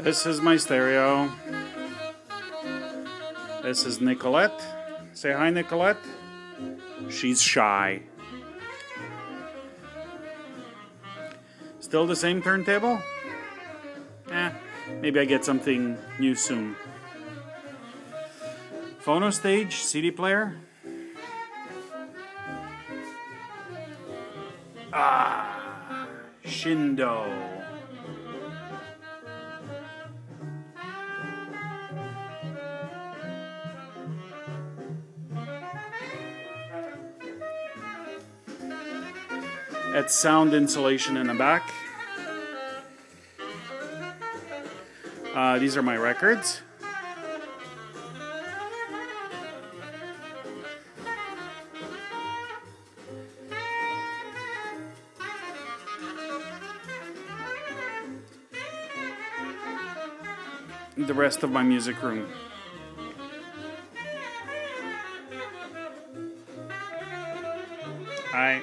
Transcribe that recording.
This is my stereo. This is Nicolette. Say hi, Nicolette. She's shy. Still the same turntable? Eh, maybe I get something new soon. Phono stage, CD player. Ah, Shindo. At sound insulation in the back. Uh, these are my records. The rest of my music room. Hi.